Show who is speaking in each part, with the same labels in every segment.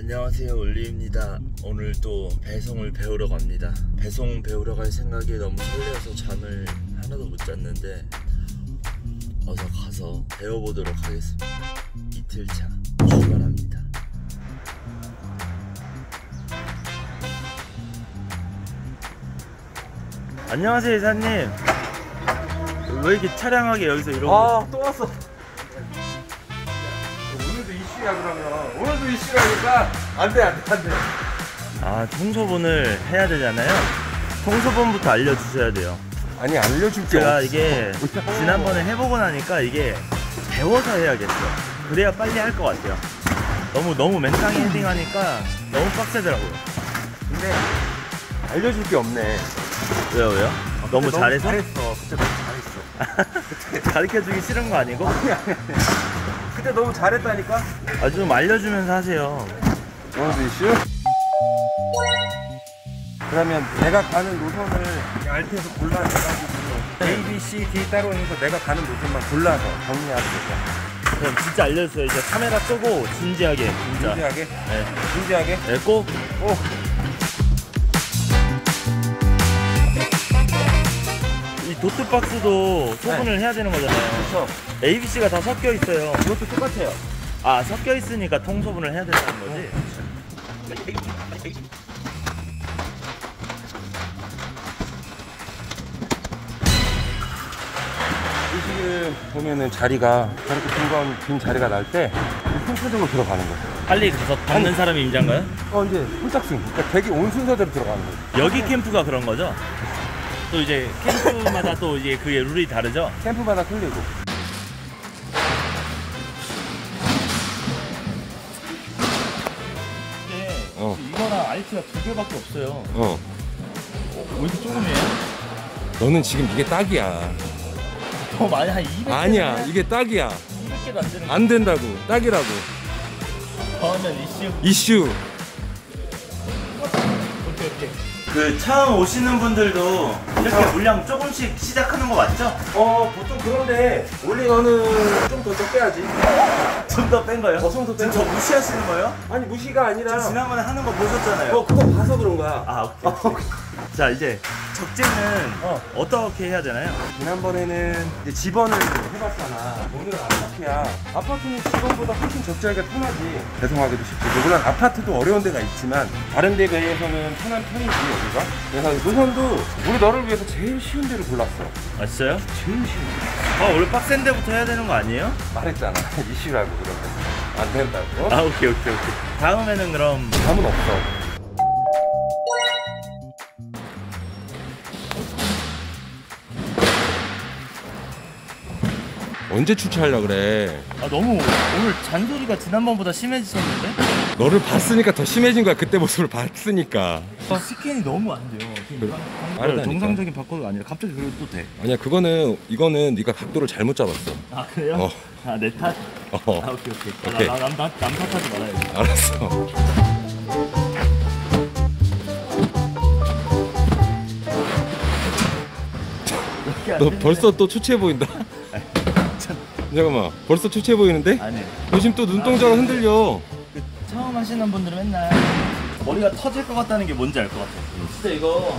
Speaker 1: 안녕하세요 올리입니다. 오늘 또 배송을 배우러 갑니다. 배송 배우러 갈 생각에 너무 설레어서 잠을 하나도 못 잤는데 어서 가서 배워보도록 하겠습니다. 이틀차 출발합니다. 안녕하세요 이사님. 왜 이렇게 차량하게 여기서 이러고
Speaker 2: 아또 왔어 이슈야 그러면. 오늘도 이슈라니까. 안돼 안돼 안돼.
Speaker 1: 아 청소분을 해야 되잖아요. 청소분부터 알려주셔야 돼요.
Speaker 2: 아니 알려줄 게
Speaker 1: 제가
Speaker 2: 없어.
Speaker 1: 이게 지난번에 해보고 나니까 이게 배워서 해야겠어. 그래야 빨리 할 것 같아요. 너무 너무 맨땅에 헤딩하니까 너무 빡세더라고요.
Speaker 2: 근데 알려줄 게 없네.
Speaker 1: 왜요 왜요? 너무 잘해서?
Speaker 2: 잘했어. 그때 너무 잘했어.
Speaker 1: 가르쳐주기 싫은 거 아니고?
Speaker 2: 그때 너무 잘했다니까?
Speaker 1: 아 좀 알려주면서 하세요.
Speaker 2: 오늘도 이슈 그러면 내가 가는 노선을 알트에서 골라내가지고 A, B, C, D 따로 거 내가 가는 노선만 골라서 정리하면 될까
Speaker 1: 그럼 진짜 알려주세요. 이제 카메라 끄고 진지하게 진짜.
Speaker 2: 진지하게?
Speaker 1: 네,
Speaker 2: 진지하게?
Speaker 1: 네 꼭.
Speaker 2: 오
Speaker 1: 도트박스도 소분을 해야 되는 거잖아요
Speaker 2: 그렇죠
Speaker 1: ABC가 다 섞여 있어요
Speaker 2: 이것도 똑같아요
Speaker 1: 아 섞여 있으니까 통소분을 해야 된다는 거지?
Speaker 2: 이 지금 보면은 자리가 저렇게 빈, 빈 자리가 날 때 순서적으로 들어가는 거예요.
Speaker 1: 빨리 가서 받는 사람이 임자인가요?
Speaker 2: 어 이제 홀짝승. 그러니까 대기 온 순서대로 들어가는 거예요.
Speaker 1: 여기 캠프가 그런 거죠? 또 이제 캠프마다 또 이제 그게 룰이 다르죠?
Speaker 2: 캠프마다 틀리고.
Speaker 1: 근데
Speaker 2: 어.
Speaker 1: 이거랑 알트가 두 개밖에 없어요.
Speaker 2: 어.
Speaker 1: 왜 이렇게 조금이에요?
Speaker 2: 너는 지금 이게 딱이야.
Speaker 1: 더 많이 한 200개.
Speaker 2: 아니야. 이게 딱이야.
Speaker 1: 200개도 안 되는 거.
Speaker 2: 안 된다고. 딱이라고.
Speaker 1: 다음엔 이슈.
Speaker 2: 이슈.
Speaker 1: 그 처음 오시는 분들도 이렇게 물량 조금씩 시작하는 거 맞죠?
Speaker 2: 어 보통 그런데 원래 너는 좀 더 빼야지.
Speaker 1: 좀 더 뺀 거예요?
Speaker 2: 어성도
Speaker 1: 지금 저 무시하시는 거예요?
Speaker 2: 아니 무시가 아니라.
Speaker 1: 저 지난번에 하는 거 보셨잖아요.
Speaker 2: 어 그거 봐서 그런 거야.
Speaker 1: 아 오케이. 오케이. 자 이제 적재는
Speaker 2: 어.
Speaker 1: 어떻게 해야 되나요?
Speaker 2: 지난번에는 이제 집원을 해봤잖아. 오늘은 아파트야. 아파트는 집원보다 훨씬 적재하기가 편하지. 배송하기도 쉽고. 물론 아파트도 어려운 데가 있지만 다른 데 비해서는 편한 편이지 여기가. 그래서 노선도 우리 너를 위해서 제일 쉬운 데를 골랐어.
Speaker 1: 아 진짜요?
Speaker 2: 제일 쉬운 데.
Speaker 1: 아 원래 빡센 데부터 해야 되는 거 아니에요?
Speaker 2: 말했잖아. 이슈라고 그러면 안 된다고.
Speaker 1: 아 오케이 오케이 오케이. 다음에는 그럼
Speaker 2: 감은 없어. 언제 주차하려 그래?
Speaker 1: 아 너무 오늘 잔소리가 지난번보다 심해지셨는데?
Speaker 2: 너를 봤으니까 더 심해진 거야. 그때 모습을 봤으니까.
Speaker 1: 아, 스캔이 너무 안 돼요.
Speaker 2: 그래.
Speaker 1: 정상적인 바코드가 아니라 갑자기 그래도 또 돼.
Speaker 2: 아니야 그거는 이거는 네가 각도를 잘못 잡았어.
Speaker 1: 아 그래요?
Speaker 2: 어.
Speaker 1: 아내 탓?
Speaker 2: 어.
Speaker 1: 아 오케이 오케이. 아,
Speaker 2: 오케이.
Speaker 1: 나, 남, 남, 남 탓하지 말아야지.
Speaker 2: 알았어. 너. 벌써 또 추치해 보인다. 잠깐만. 벌써 추치해 보이는데?
Speaker 1: 아니
Speaker 2: 요즘 또 눈동자가 흔들려.
Speaker 1: 그 처음 하시는 분들은 맨날 머리가 터질 것 같다는 게 뭔지 알 것 같아요. 진짜 이거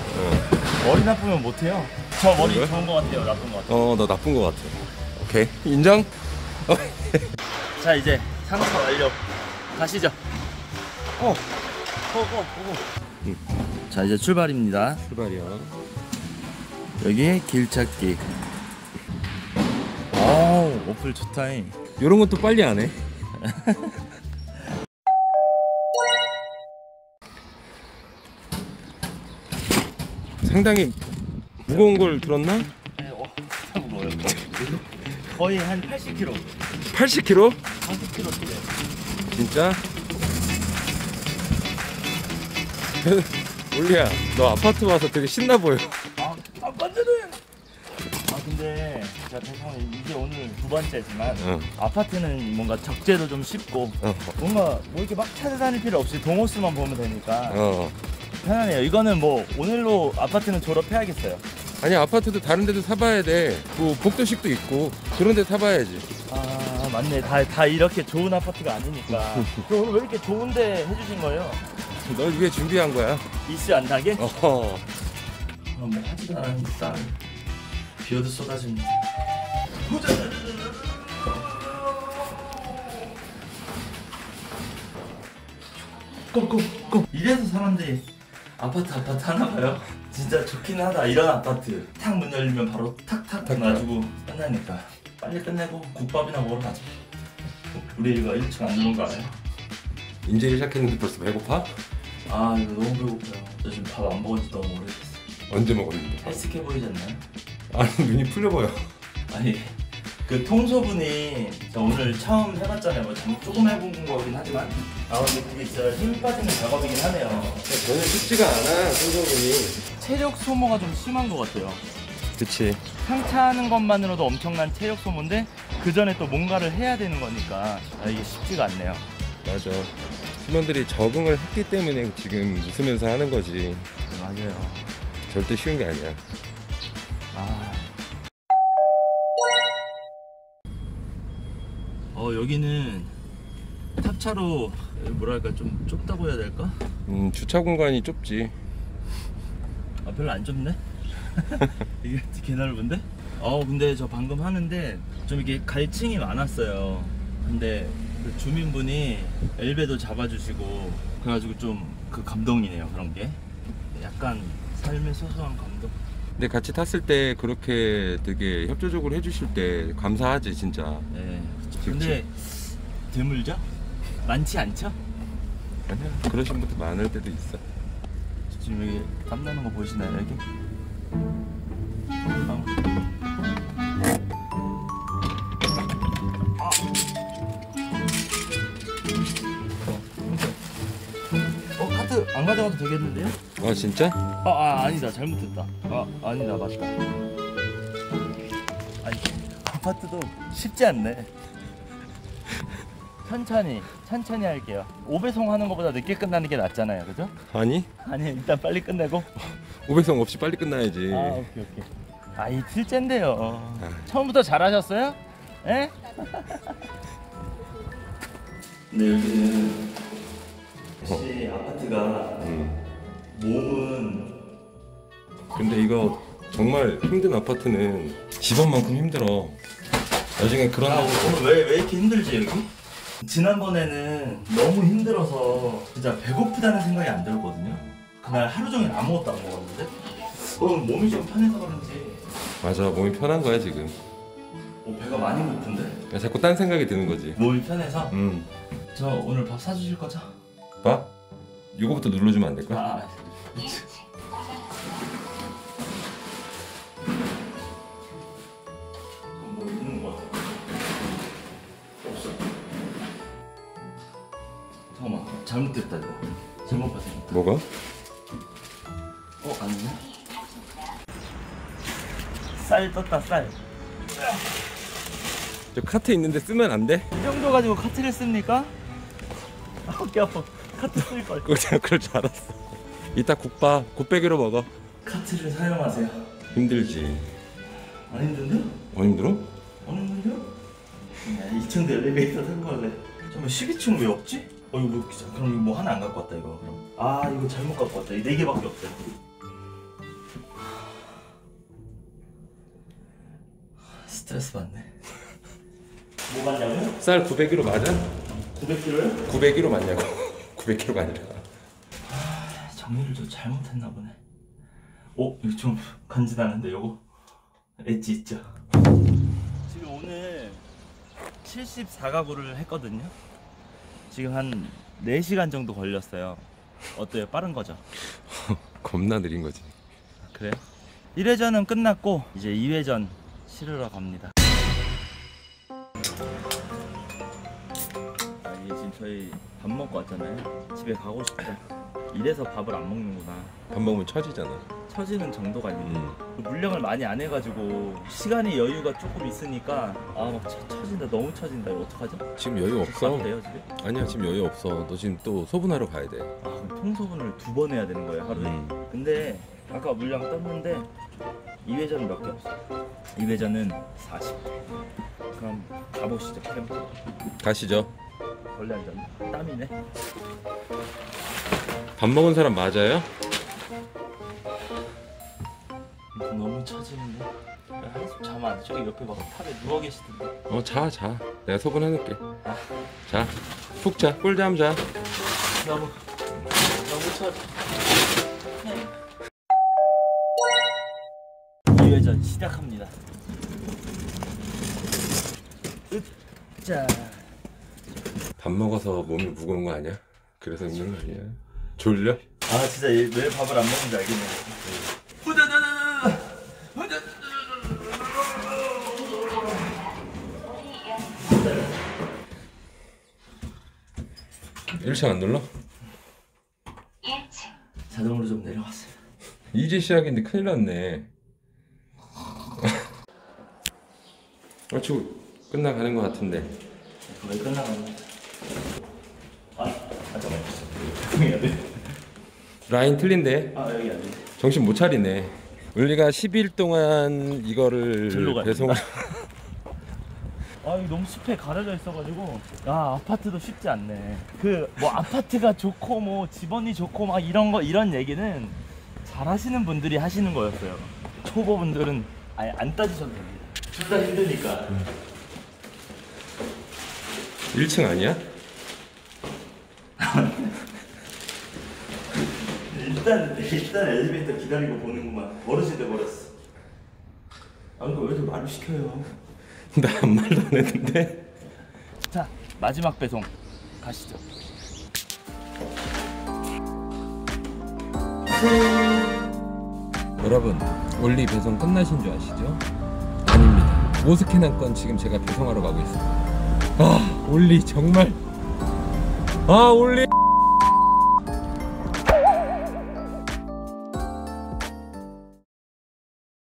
Speaker 1: 머리 나쁘면 못해요. 저 머리
Speaker 2: 그래?
Speaker 1: 좋은 것 같아요. 나쁜 것 같아요.
Speaker 2: 어, 너 나쁜 거 같아. 오케이. 인정? 어.
Speaker 1: 자 이제 상처 완료. 가시죠.
Speaker 2: 어.
Speaker 1: 고고 고고. 자 이제 출발입니다.
Speaker 2: 출발이야.
Speaker 1: 여기 길 찾기. 오 어플 좋다잉.
Speaker 2: 이런 것도 빨리 안 해. 상당히 무거운 걸 들었나?
Speaker 1: 네, 어, 무거워요. 거의 한 80kg.
Speaker 2: 80kg?
Speaker 1: 40kg 돼요.
Speaker 2: 진짜? 올리야, 너 아파트 와서 되게 신나 보여.
Speaker 1: 근데 제가 대성이 이게 오늘 두 번째지만
Speaker 2: 어,
Speaker 1: 아파트는 뭔가 적재도 좀 쉽고
Speaker 2: 어,
Speaker 1: 뭔가 뭐 이렇게 막 찾아다닐 필요 없이 동호수만 보면 되니까
Speaker 2: 어.
Speaker 1: 편하네요. 이거는 뭐 오늘로 아파트는 졸업해야겠어요.
Speaker 2: 아니 아파트도 다른 데도 사봐야 돼. 뭐 복도식도 있고. 그런 데 사봐야지.
Speaker 1: 아 맞네 다, 다 이렇게 좋은 아파트가 아니니까 그럼 오늘 왜 이렇게 좋은데 해주신 거예요?
Speaker 2: 널 위해 준비한 거야.
Speaker 1: 이슈 안 나게?
Speaker 2: 어허.
Speaker 1: 그럼 뭐 하지도 쌀 비어도 쏟아집니다 꽁꽁꽁 이래서 사람들이 아파트 아파트 하나 봐요? 진짜 좋긴 하다. 이런 아파트. 탁 문 열리면 바로 탁탁 놔주고 끝나니까. 빨리 끝내고 국밥이나 먹으러 가자. 우리 이거 1층 안 누른 거 알아요?
Speaker 2: 인제일 시작했는데 벌써 배고파?
Speaker 1: 아 이거 너무 배고파요. 저 지금 밥 안 먹은 지 너무 오래됐어요
Speaker 2: 언제 먹었는데?
Speaker 1: 헬스케 보이지 않나요?
Speaker 2: 아니 눈이 풀려 보여.
Speaker 1: 아니 그 통소분이 저 오늘 처음 해봤잖아요. 뭐 좀- 조금 해본 거긴 하지만 아 근데 그게 진짜 힘 빠지는 작업이긴 하네요.
Speaker 2: 전혀 쉽지가 않아 성성분이.
Speaker 1: 체력 소모가 좀 심한 것 같아요.
Speaker 2: 그치.
Speaker 1: 상차하는 것만으로도 엄청난 체력 소모인데 그 전에 또 뭔가를 해야 되는 거니까 아, 이게 쉽지가 않네요.
Speaker 2: 맞아. 팀원들이 적응을 했기 때문에 지금 웃으면서 하는 거지.
Speaker 1: 맞아요.
Speaker 2: 절대 쉬운 게 아니야.
Speaker 1: 아. 어 여기는 탑차로 뭐랄까 좀 좁다고 해야 될까?
Speaker 2: 음 주차 공간이 좁지.
Speaker 1: 아 별로 안 좁네? 이게 개 넓은데? 어 근데 저 방금 하는데 좀 이게 갈증이 많았어요 근데 그 주민분이 엘베도 잡아주시고 그래가지고 좀 그 감동이네요 그런 게 약간 삶의 소소한 감동
Speaker 2: 근데 같이 탔을 때 그렇게 되게 협조적으로 해주실 때 감사하지 진짜.
Speaker 1: 네 근데 드물죠? 많지 않죠?
Speaker 2: 아니야. 그러신 분들 많을 때도 있어.
Speaker 1: 지금 여기 땀 나는 거 보이시나요 여기? 가져가도 되겠는데요?
Speaker 2: 아 진짜?
Speaker 1: 아, 아 아니다 잘못했다 아 아니다 맞다 아니 아파트도 쉽지 않네 천천히 천천히 할게요 5배송 하는 것보다 늦게 끝나는 게 낫잖아요 그죠?
Speaker 2: 아니
Speaker 1: 아니 일단 빨리 끝내고
Speaker 2: 500성 없이 빨리 끝나야지.
Speaker 1: 아 오케이 오케이 아 이틀째인데요
Speaker 2: 아.
Speaker 1: 처음부터 잘하셨어요? 예? 근데 여기는 혹시 아파트가
Speaker 2: 음.
Speaker 1: 몸은
Speaker 2: 근데 이거 정말 힘든 아파트는 집안만큼 힘들어. 나중에 그런
Speaker 1: 아,
Speaker 2: 거
Speaker 1: 오늘 왜, 왜 이렇게 힘들지 여기? 지난번에는 너무 힘들어서 진짜 배고프다는 생각이 안 들었거든요 그날 하루 종일 아무것도 안 먹었는데 오늘 몸이 좀 편해서 그런지
Speaker 2: 맞아 몸이 편한 거야 지금.
Speaker 1: 어, 배가 많이 고픈데?
Speaker 2: 야, 자꾸 딴 생각이 드는 거지.
Speaker 1: 몸이 편해서?
Speaker 2: 음.
Speaker 1: 저 오늘 밥 사주실 거죠?
Speaker 2: 봐. 이거부터 눌러주면 안 될까?
Speaker 1: 아, 뭐 있는 거 같아. 없어. 잠깐만, 잘못됐다 이거. 잘못 봤어.
Speaker 2: 뭐가?
Speaker 1: 어, 아니네. 쌀 떴다 쌀.
Speaker 2: 저 카트 있는데 쓰면 안 돼?
Speaker 1: 이 정도 가지고 카트를 씁니까? 아, 어깨 아파. 카트 쓸 걸.
Speaker 2: 제가 그럴 줄 알았어. 이따 국밥 곱빼기로 먹어.
Speaker 1: 카트를 사용하세요.
Speaker 2: 힘들지.
Speaker 1: 안 힘든데?
Speaker 2: 어 힘들어?
Speaker 1: 안 힘든데요? 야, 2층도 엘리베이터 타고 갈래. 잠깐만 12층 왜 없지? 어 이거 뭐, 그럼 이거 뭐 하나 안 갖고 왔다 이거 그럼. 아 이거 잘못 갖고 왔다. 이네 개밖에 없어요. 스트레스 받네. 뭐 맞냐고요?
Speaker 2: 쌀 900kg 맞아?
Speaker 1: 900kg요?
Speaker 2: 900kg 맞냐고? 900kg가 아니라.
Speaker 1: 정리를 좀 잘못했나 보네. 어? 이거 좀 간지나는데 요거? 엣지 있죠? 지금 오늘 74가구를 했거든요. 지금 한 4시간 정도 걸렸어요. 어때요? 빠른 거죠?
Speaker 2: 겁나 느린 거지.
Speaker 1: 그래요? 1회전은 끝났고 이제 2회전 실으러 갑니다. 저희 밥 먹고 왔잖아요. 집에 가고 싶다. 이래서 밥을 안 먹는구나.
Speaker 2: 밥 먹으면 처지잖아.
Speaker 1: 처지는 정도가 있는데
Speaker 2: 음.
Speaker 1: 물량을 많이 안 해가지고 시간이 여유가 조금 있으니까 아 막 처진다 너무 처진다 이거 어떡하죠?
Speaker 2: 지금 여유 없어.
Speaker 1: 가도 돼요 집에?
Speaker 2: 아니야 지금 여유 없어. 너 지금 또 소분하러 가야 돼.
Speaker 1: 아 그럼 통소분을 두 번 해야 되는 거예요 하루에?
Speaker 2: 음.
Speaker 1: 근데 아까 물량 떴는데 2회전은 몇 개 없어 2회전은 40 그럼 가보시죠 캠프
Speaker 2: 가시죠.
Speaker 1: 원래 앉았나? 땀이네
Speaker 2: 밥 먹은 사람 맞아요?
Speaker 1: 너무 처지는데 한숨 자면 안 돼. 저기 옆에 막 탑에 누워 계시던데
Speaker 2: 어, 자, 자. 내가 소분 해 놓을게. 자, 푹 자. 꿀잠 자.
Speaker 1: 너무 너무 처져 2회전 시작합니다 으짜
Speaker 2: 밥 먹어서 몸이 무거운 거 아니야? 그래서 있는 거 아니야? 졸려?
Speaker 1: 아 진짜 얘 왜 밥을 안 먹는지 알겠네 후다다다다 후다다다다
Speaker 2: 1층 안 눌러?
Speaker 1: 자동으로 좀 내려갔어요
Speaker 2: 이제 시작인데 큰일 났네. 얼추 끝나가는 것 같은데.
Speaker 1: 왜 끝나갔나 아, 아 잠깐만 돼?
Speaker 2: 라인 틀린데?
Speaker 1: 아 여기 안 돼.
Speaker 2: 정신 못 차리네. 우리가 10일 동안 이거를 배송.
Speaker 1: 아 이거 너무 숲에 가려져 있어가지고 아 아파트도 쉽지 않네 그 뭐 아파트가 좋고 뭐 집원이 좋고 막 이런 거 이런 얘기는 잘하시는 분들이 하시는 거였어요 초보분들은 아예 안 따지셔도 됩니다 둘 다 힘드니까
Speaker 2: 1층 아니야?
Speaker 1: 일단 일단 엘리베이터 기다리고 보는구만 버릇이 돼버렸어 아 그거 왜 이렇게 말을 시켜요
Speaker 2: 나 아무 말도 안 했는데.
Speaker 1: 자 마지막 배송 가시죠
Speaker 2: 여러분, 올리 배송 끝나신 줄 아시죠? 아닙니다. 모스케난 건 지금 제가 배송하러 가고 있습니다. 아, 올리 정말. 아, 올리.